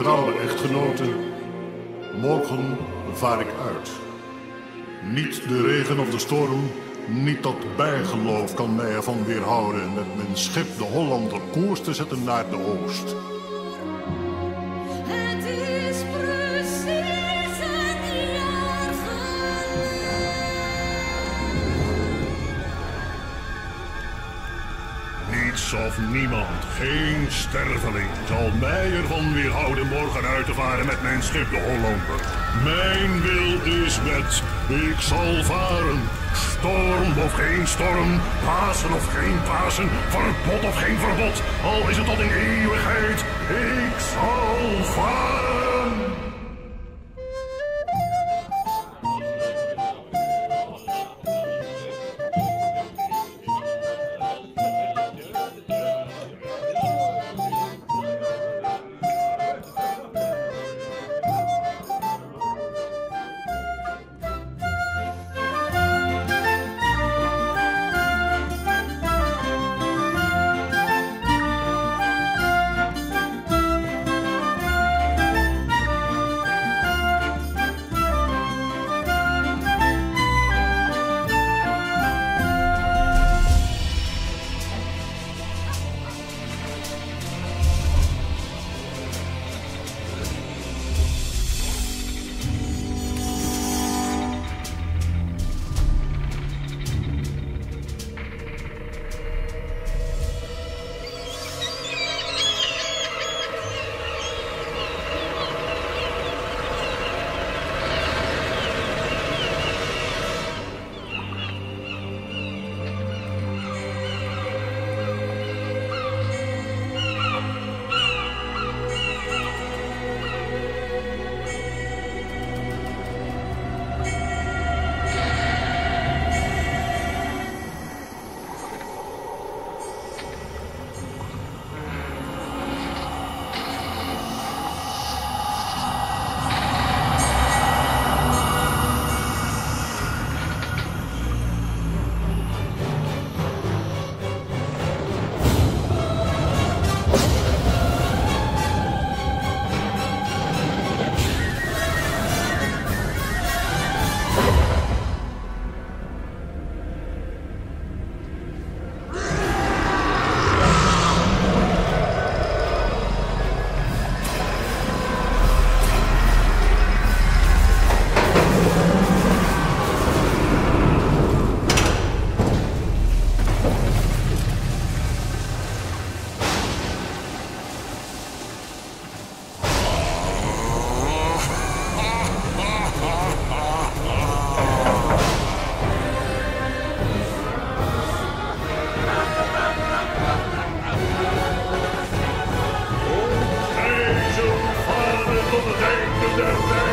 trouwe echtgenoten, morgen vaar ik uit. Niet de regen of de storm, niet dat bijgeloof kan mij ervan weerhouden met mijn schip de Hollander koers te zetten naar de oost. Of niemand, geen sterveling, zal mij ervan weerhouden morgen uit te varen met mijn schip de Hollander. Mijn wil is wet, ik zal varen. Storm of geen storm, Pasen of geen Pasen, verbod of geen verbod, al is het tot in eeuwigheid, ik zal varen. Understand!